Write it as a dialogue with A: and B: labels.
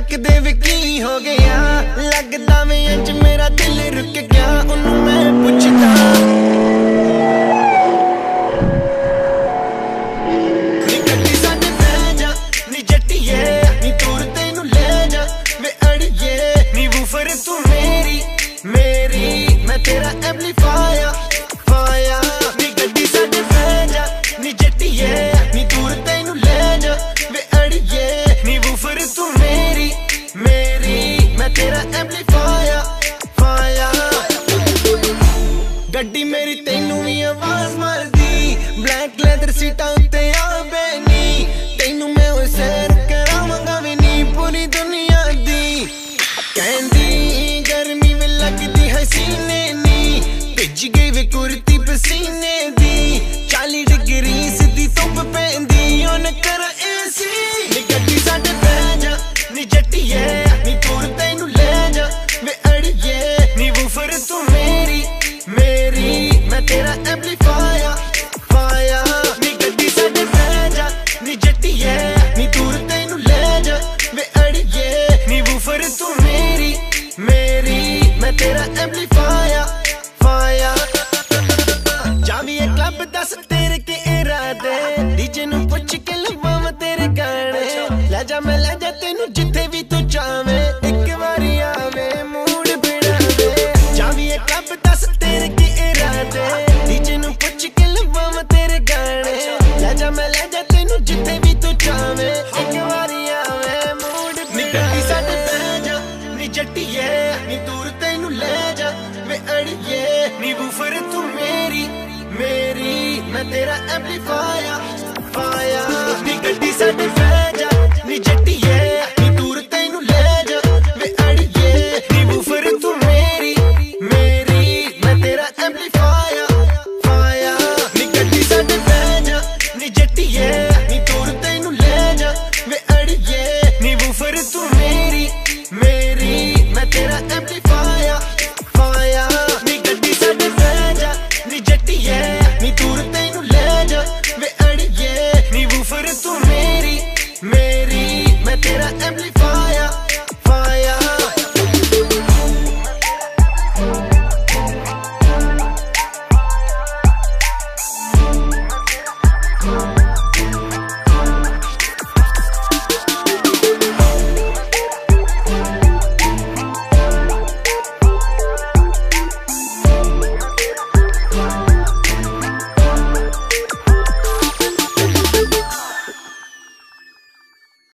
A: ਤੱਕਦੇ ਵਕੀ ਹੋ ਗਿਆ? ਲੱਗਦਾ ਵੇ ਅੰਜ ਮੇਰਾ ਦਿਲ ਰੁਕ ਗਿਆ। ਉਹਨੂੰ ਮੈਂ ਪੁੱਛਦਾ। ਤੂੰ ਮੇਰੀ ਮੇਰੀ, ਮੈਂ ਤੇਰਾ ਪੂਰੀ ਦੁਨੀਆ ਦੀ। ਕਹਿੰਦੀ, ਗਰਮੀ ਲੱਗਦੀ ਹਸੀਨੇ ਨੀ ਭਿੱਜ ਗਈ ਵੇ ਕੁਰਤੀ ਪਸੀਨੇ ਦੀ। 40 ਡਿਗਰੀ ਸਿੱਧੀ ਧੁੱਪ ਪੈਂਦੀ। ਓਨ ਕਰ ਮੈਂ ਤੇਰਾ ਐਮਪਲੀਫਾਇਆ ਫਾਇਆ ਜਾਵੀ ਇਹ ਕਲੱਬ ਦੱਸ ਤੇਰੇ ਕੀ ਇਰਾਦੇ। ਡੀਜੇ ਨੂੰ ਪੁੱਛ ਕੇ ਲਵਾਵਾਂ ਤੇਰੇ ਗਾਣੇ। ਲੈ ਜਾ ਮੈਂ ਜੱਟੀਏ, ਨੀ ਦੂਰ ਤੈਨੂੰ ਲੈ ਜਾ, ਮੈਂ ਅੜੀਏ। ਨੀ ਬੂਫਰ ਤੂੰ ਮੇਰੀ ਮੇਰੀ, ਮੈਂ ਤੇਰਾ ਐਮਪਲੀਫਾਇਆ ਫਾਇਆ ਨੀ ਗੱਡੀ ਸਾਡੇ ਫੈ ਜਾ, ਨੀ ਜੱਟੀਏ, ਨੀ ਦੂਰ ਤੈਨੂੰ ਲੈ ਜਾ ਵੇ ਅੜੀਏ। ਨੀ ਬੂਫਰ ਤੂੰ ਮੇਰੀ ਮੇਰੀ, ਮੈਂ ਤੇਰਾ ਐਮਪਲੀਫਾਇਆ ਫਾਇਆ ਨੀ ਗੱਡੀ ਸਾਡੇ ਫੈ ਜਾ, ਨੀ ਜੱਟੀਏ, ਨੀ ਦੂਰ ਤੈਨੂੰ ਲੈ ਜਾ, ਮੈਂ ਅੜੀਏ। ਨੀ ਬੁਫ਼ਰ ਤੂੰ